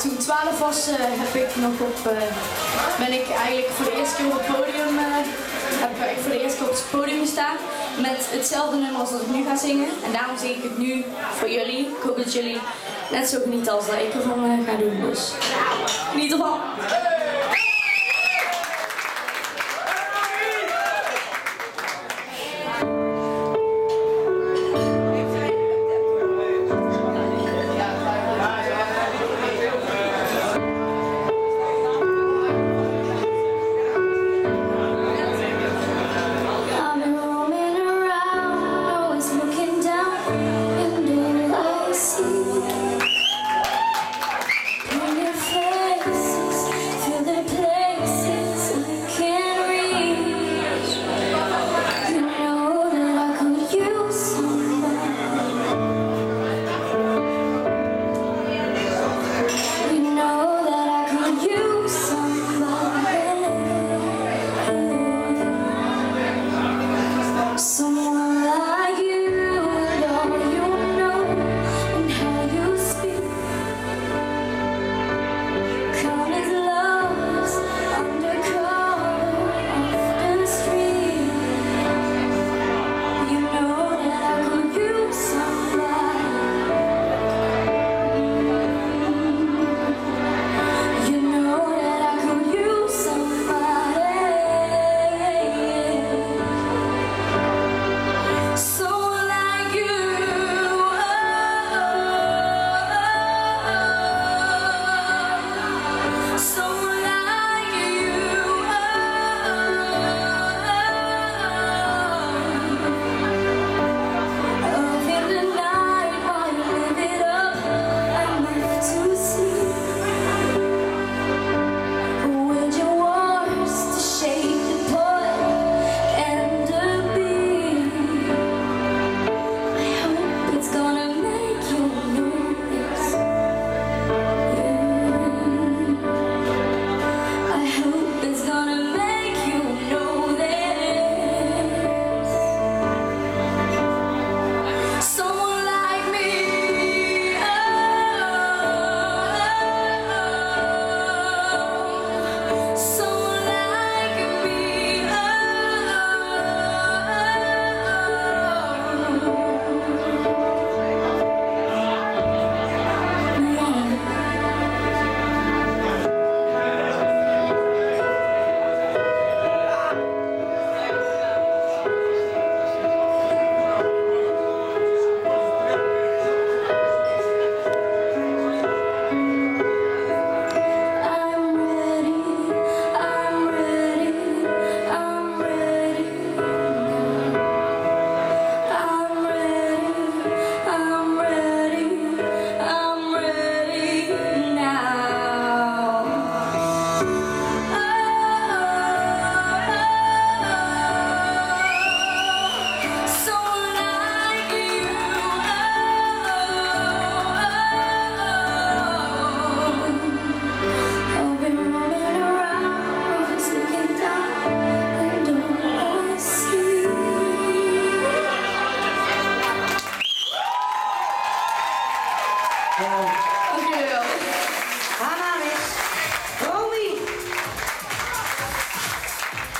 toen ik 12 was, eh, heb ik nog op, eh, ben ik eigenlijk voor de eerste keer op het podium, eh, heb ik voor de eerste keer op het podium gestaan met hetzelfde nummer als dat ik nu ga zingen. En daarom zing ik het nu voor jullie. Ik hoop dat jullie net zo genieten als dat ik ervan ga doen. Dus geniet ervan! 웃기네요. 하나, 넷.